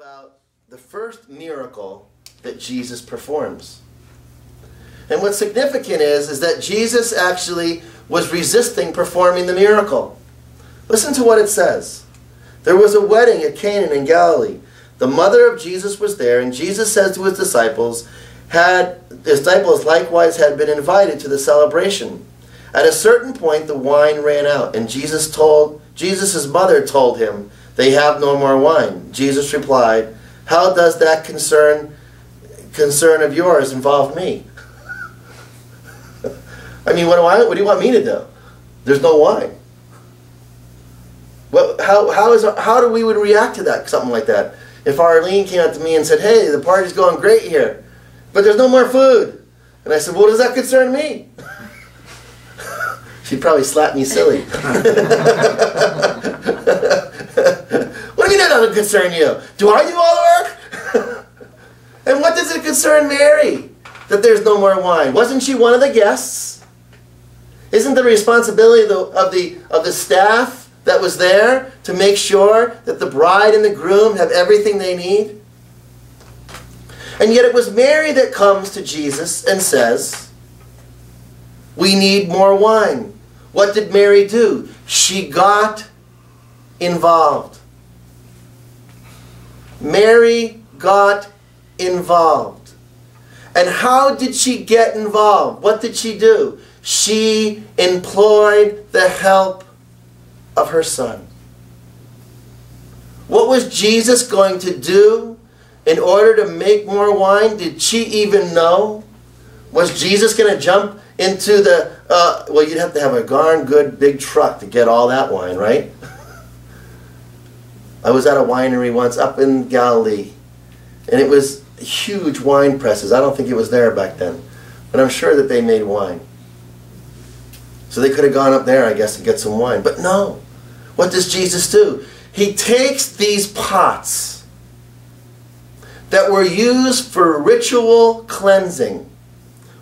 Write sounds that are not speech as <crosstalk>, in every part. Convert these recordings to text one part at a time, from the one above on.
about the first miracle that Jesus performs. And what's significant is, is that Jesus actually was resisting performing the miracle. Listen to what it says. There was a wedding at Cana in Galilee. The mother of Jesus was there, and Jesus says to his disciples, had disciples likewise had been invited to the celebration. At a certain point the wine ran out, and Jesus told Jesus' mother told him, They have no more wine. Jesus replied, How does that concern concern of yours involve me? <laughs> I mean, what do I what do you want me to do? There's no wine. Well, how, how, is, how do we would react to that, something like that? If Arlene came up to me and said, hey, the party's going great here, but there's no more food. And I said, well, does that concern me? <laughs> She'd probably slap me silly. <laughs> mean that doesn't concern you? Do I do all the work? <laughs> and what does it concern Mary that there's no more wine? Wasn't she one of the guests? Isn't the responsibility of the, of the, of the staff that was there to make sure that the bride and the groom have everything they need? And yet it was Mary that comes to Jesus and says, We need more wine. What did Mary do? She got involved. Mary got involved. And how did she get involved? What did she do? She employed the help of her son. What was Jesus going to do in order to make more wine? Did she even know? Was Jesus going to jump into the, uh, well, you'd have to have a darn good big truck to get all that wine, right? <laughs> I was at a winery once up in Galilee, and it was huge wine presses. I don't think it was there back then, but I'm sure that they made wine. So they could have gone up there, I guess, to get some wine. But no. What does Jesus do? He takes these pots that were used for ritual cleansing.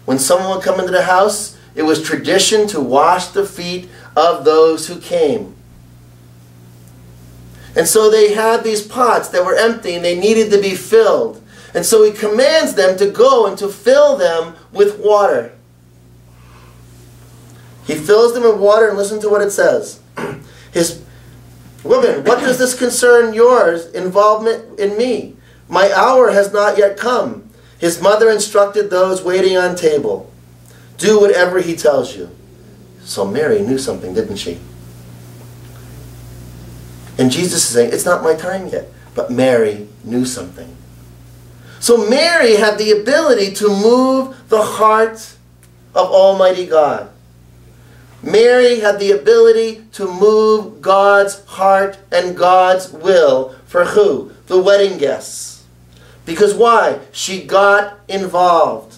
When someone would come into the house, it was tradition to wash the feet of those who came. And so they had these pots that were empty and they needed to be filled. And so he commands them to go and to fill them with water. He fills them with water and listen to what it says. <clears throat> His woman, what does this concern yours involvement in me? My hour has not yet come. His mother instructed those waiting on table, do whatever he tells you. So Mary knew something, didn't she? And Jesus is saying, it's not my time yet. But Mary knew something. So Mary had the ability to move the heart of Almighty God. Mary had the ability to move God's heart and God's will for who? The wedding guests. Because why? She got involved.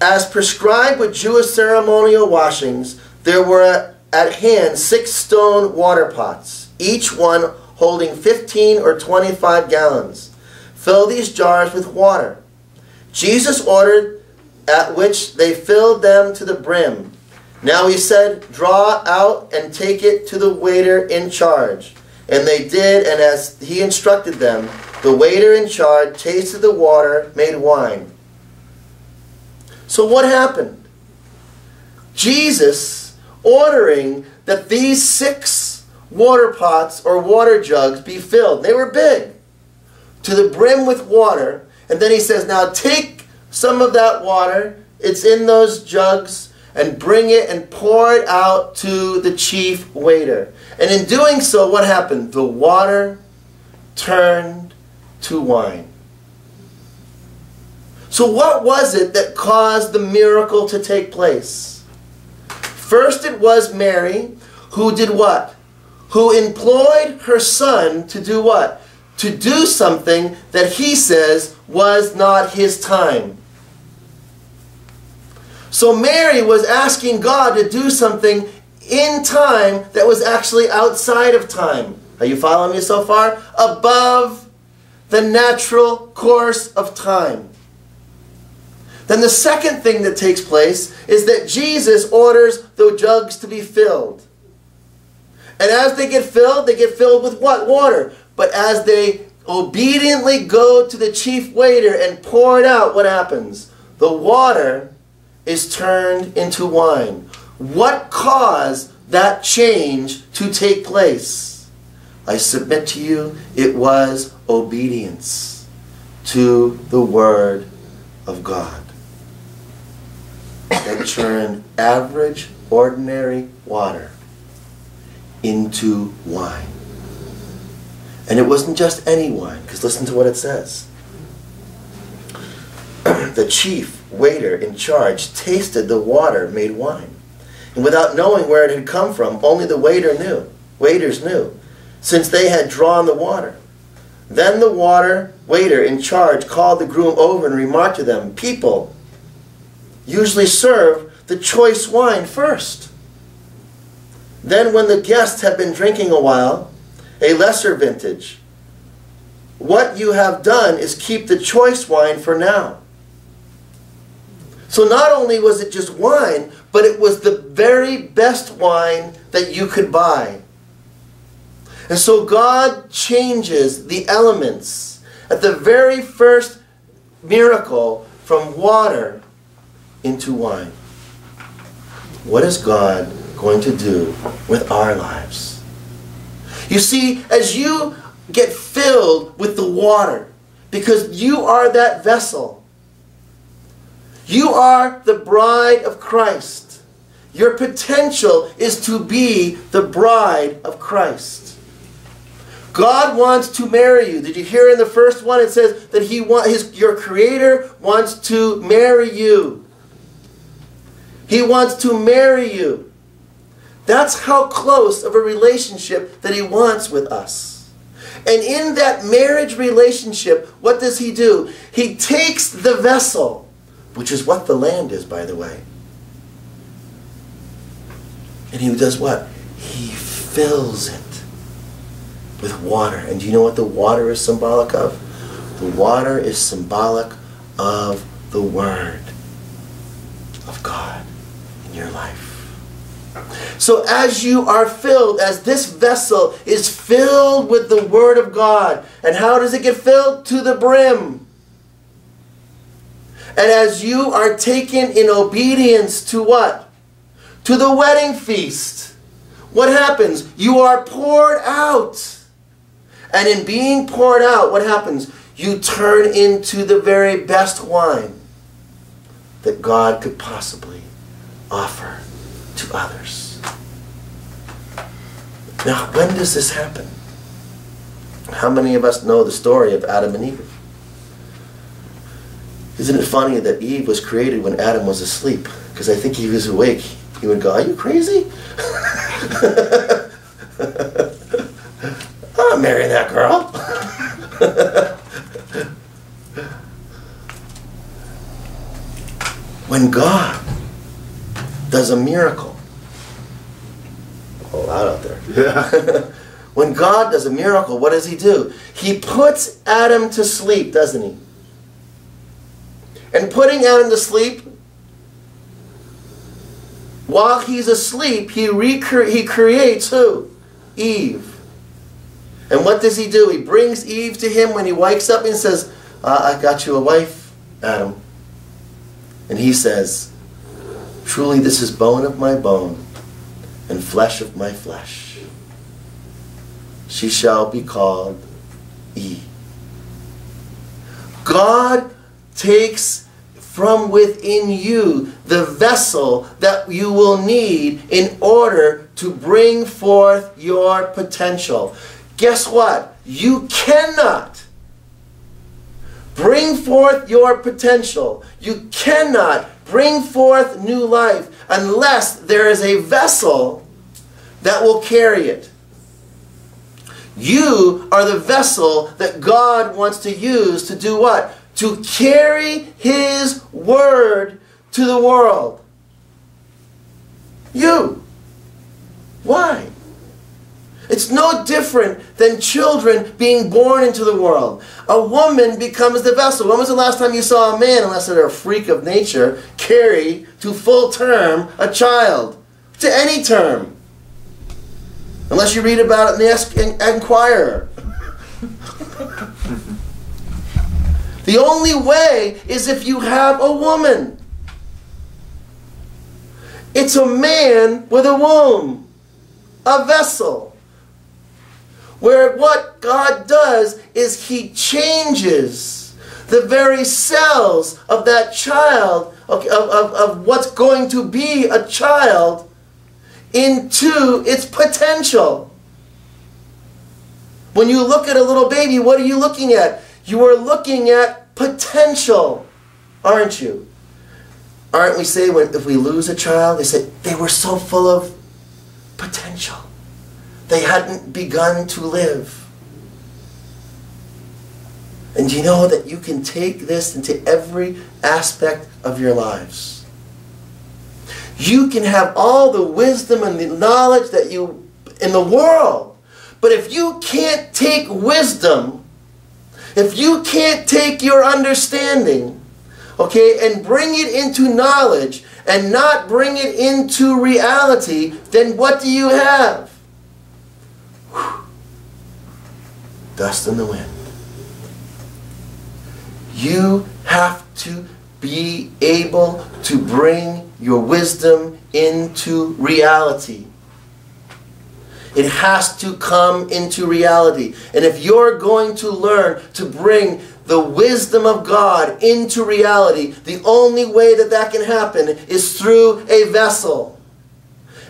As prescribed with Jewish ceremonial washings, there were at hand six stone water pots, each one holding 15 or 25 gallons. Fill these jars with water. Jesus ordered at which they filled them to the brim. Now he said, Draw out and take it to the waiter in charge. And they did, and as he instructed them, the waiter in charge tasted the water, made wine. So what happened? Jesus ordering that these six water pots or water jugs be filled. They were big, to the brim with water. And then he says, Now take some of that water, it's in those jugs, and bring it and pour it out to the chief waiter. And in doing so, what happened? The water turned to wine. So, what was it that caused the miracle to take place? First, it was Mary who did what? Who employed her son to do what? To do something that he says was not his time. So Mary was asking God to do something in time that was actually outside of time. Are you following me so far? Above the natural course of time. Then the second thing that takes place is that Jesus orders the jugs to be filled. And as they get filled, they get filled with what? Water. but as they obediently go to the chief waiter and pour it out, what happens? The water is turned into wine. What caused that change to take place? I submit to you, it was obedience to the Word of God that turned average, ordinary water into wine. And it wasn't just any wine, because listen to what it says. <clears throat> the chief waiter in charge tasted the water made wine. And without knowing where it had come from, only the waiter knew. Waiters knew, since they had drawn the water. Then the water waiter in charge called the groom over and remarked to them, People usually serve the choice wine first. Then, when the guests have been drinking a while, a lesser vintage, what you have done is keep the choice wine for now. So, not only was it just wine, but it was the very best wine that you could buy. And so, God changes the elements at the very first miracle from water into wine. What is God going to do with our lives? You see, as you get filled with the water, because you are that vessel, you are the bride of Christ. Your potential is to be the bride of Christ. God wants to marry you. Did you hear in the first one? It says that He want His your Creator wants to marry you. He wants to marry you. That's how close of a relationship that He wants with us. And in that marriage relationship, what does He do? He takes the vessel, which is what the land is, by the way. And He does what? He fills it with water. And do you know what the water is symbolic of? The water is symbolic of the Word of God your life. So as you are filled, as this vessel is filled with the Word of God, and how does it get filled? To the brim. And as you are taken in obedience to what? To the wedding feast. What happens? You are poured out. And in being poured out, what happens? You turn into the very best wine that God could possibly offer to others. Now, when does this happen? How many of us know the story of Adam and Eve? Isn't it funny that Eve was created when Adam was asleep? Because I think he was awake. He would go, Are you crazy? <laughs> I'm marrying that girl. <laughs> when God a miracle, a lot out there. Yeah. <laughs> when God does a miracle, what does He do? He puts Adam to sleep, doesn't He? And putting Adam to sleep, while he's asleep, he, recre- he creates who? Eve. And what does he do? He brings Eve to him when he wakes up and says, uh, I got you a wife, Adam. And he says, Truly, this is bone of my bone and flesh of my flesh. She shall be called E. God takes from within you the vessel that you will need in order to bring forth your potential. Guess what? You cannot bring forth your potential. You cannot bring forth new life unless there is a vessel that will carry it. You are the vessel that God wants to use to do what? To carry His Word to the world. You. Why? It's no different than children being born into the world. A woman becomes the vessel. When was the last time you saw a man, unless they're a freak of nature, carry to full term a child? To any term. Unless you read about it in the Enquirer. <laughs> the only way is if you have a woman. It's a man with a womb, a vessel. Where what God does is He changes the very cells of that child, of, of, of what's going to be a child, into its potential. When you look at a little baby, what are you looking at? You are looking at potential, aren't you? Aren't we say when if we lose a child, they say they were so full of potential. They hadn't begun to live. And you know that you can take this into every aspect of your lives. You can have all the wisdom and the knowledge that you in the world. But if you can't take wisdom, if you can't take your understanding, okay, and bring it into knowledge and not bring it into reality, then what do you have? Dust in the wind. You have to be able to bring your wisdom into reality. It has to come into reality. And if you're going to learn to bring the wisdom of God into reality, the only way that that can happen is through a vessel.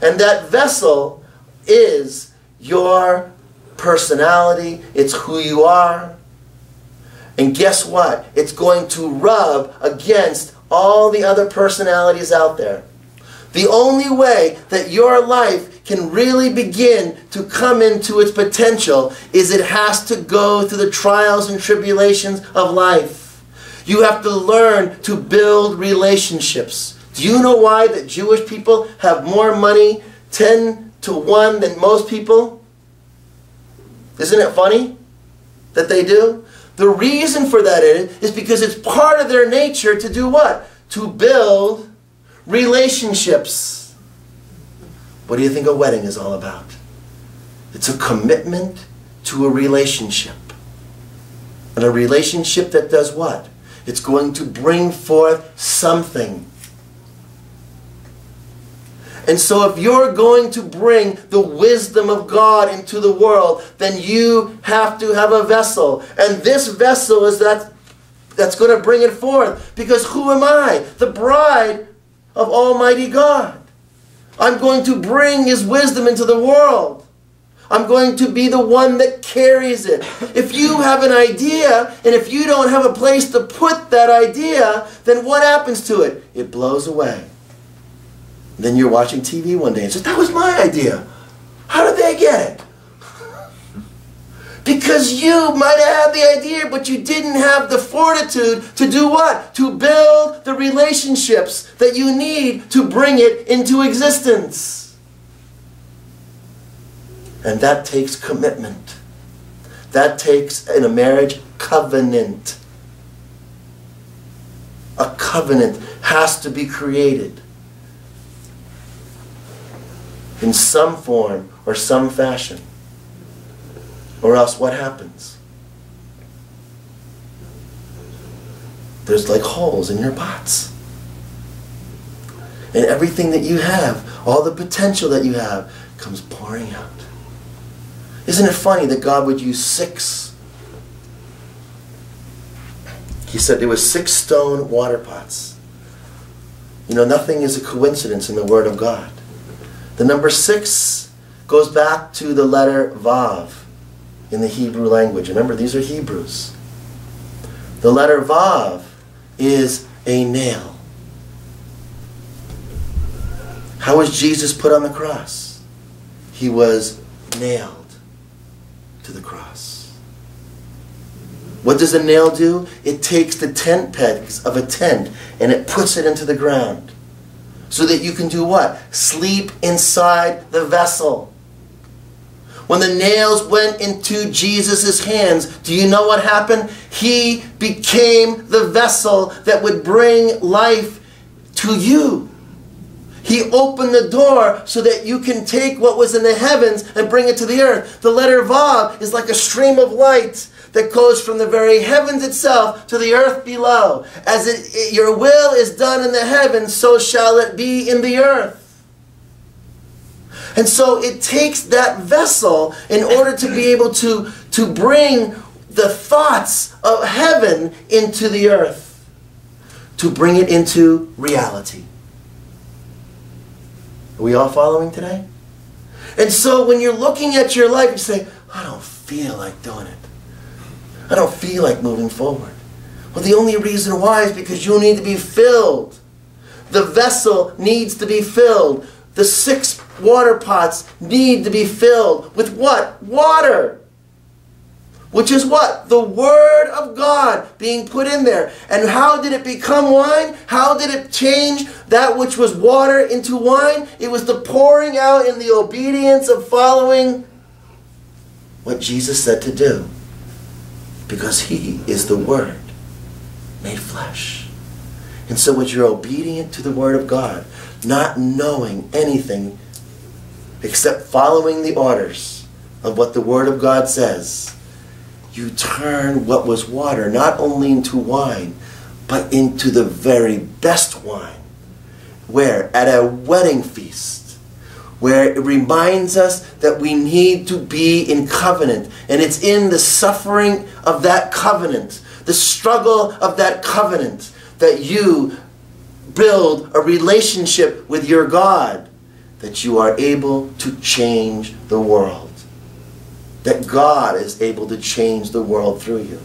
And that vessel is your personality, it's who you are. And guess what? It's going to rub against all the other personalities out there. The only way that your life can really begin to come into its potential is it has to go through the trials and tribulations of life. You have to learn to build relationships. Do you know why that Jewish people have more money 10 to 1 than most people? Isn't it funny that they do? The reason for that is, is because it's part of their nature to do what? To build relationships. What do you think a wedding is all about? It's a commitment to a relationship. And a relationship that does what? It's going to bring forth something. And so if you're going to bring the wisdom of God into the world, then you have to have a vessel. And this vessel is that that's going to bring it forth. Because who am I? The bride of Almighty God. I'm going to bring His wisdom into the world. I'm going to be the one that carries it. If you have an idea and if you don't have a place to put that idea, then what happens to it? It blows away. Then you're watching TV one day and says, That was my idea. How did they get it? Because you might have had the idea, but you didn't have the fortitude to do what? To build the relationships that you need to bring it into existence. And that takes commitment. That takes, in a marriage, covenant. A covenant has to be created in some form or some fashion. Or else what happens? There's like holes in your pots. And everything that you have, all the potential that you have, comes pouring out. Isn't it funny that God would use six? He said there were six stone water pots. You know, nothing is a coincidence in the Word of God. The number six goes back to the letter Vav in the Hebrew language. Remember, these are Hebrews. The letter Vav is a nail. How was Jesus put on the cross? He was nailed to the cross. What does a nail do? It takes the tent pegs of a tent and it puts it into the ground. So that you can do what? Sleep inside the vessel. When the nails went into Jesus' hands, do you know what happened? He became the vessel that would bring life to you. He opened the door so that you can take what was in the heavens and bring it to the earth. The letter Vav is like a stream of light that goes from the very heavens itself to the earth below. As it, it, your will is done in the heavens, so shall it be in the earth. And so it takes that vessel in order to be able to, to bring the thoughts of heaven into the earth, to bring it into reality. Are we all following today? And so when you're looking at your life, you say, I don't feel like doing it. I don't feel like moving forward. Well, the only reason why is because you need to be filled. The vessel needs to be filled. The six water pots need to be filled with what? Water. Which is what? The Word of God being put in there. And how did it become wine? How did it change that which was water into wine? It was the pouring out in the obedience of following what Jesus said to do because he is the Word made flesh. And so when you're obedient to the Word of God, not knowing anything except following the orders of what the Word of God says, you turn what was water not only into wine, but into the very best wine. Where? At a wedding feast where it reminds us that we need to be in covenant. And it's in the suffering of that covenant, the struggle of that covenant, that you build a relationship with your God, that you are able to change the world. That God is able to change the world through you.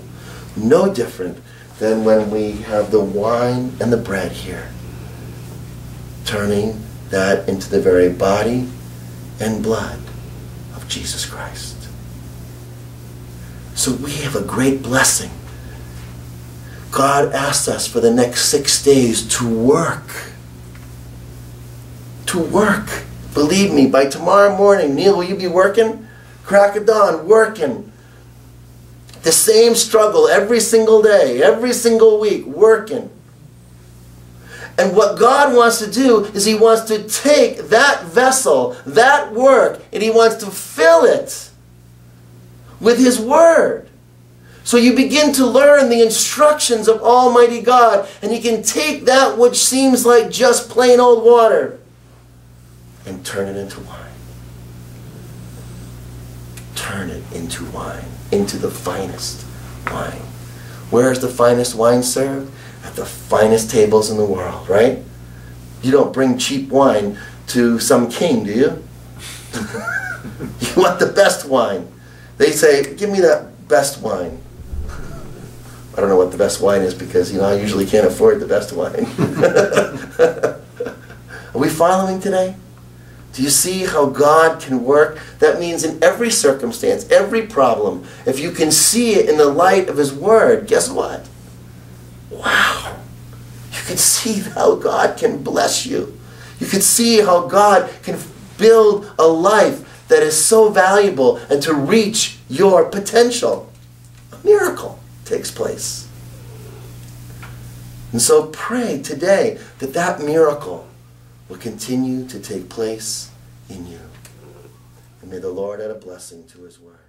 No different than when we have the wine and the bread here, turning that into the very body and blood of Jesus Christ. So we have a great blessing. God asked us for the next six days to work. To work. Believe me, by tomorrow morning, Neil, will you be working? Crack of dawn, working. The same struggle every single day, every single week, working. And what God wants to do is He wants to take that vessel, that work, and He wants to fill it with His Word. So you begin to learn the instructions of Almighty God, and you can take that which seems like just plain old water and turn it into wine. Turn it into wine, into the finest wine. Where is the finest wine served? At the finest tables in the world, right? You don't bring cheap wine to some king, do you? <laughs> you want the best wine. They say, give me that best wine. I don't know what the best wine is because, you know, I usually can't afford the best wine. <laughs> Are we following today? Do you see how God can work? That means in every circumstance, every problem, if you can see it in the light of His Word, guess what? Wow. You can see how God can bless you. You can see how God can build a life that is so valuable and to reach your potential. A miracle takes place. And so pray today that that miracle will continue to take place in you. And may the Lord add a blessing to his word.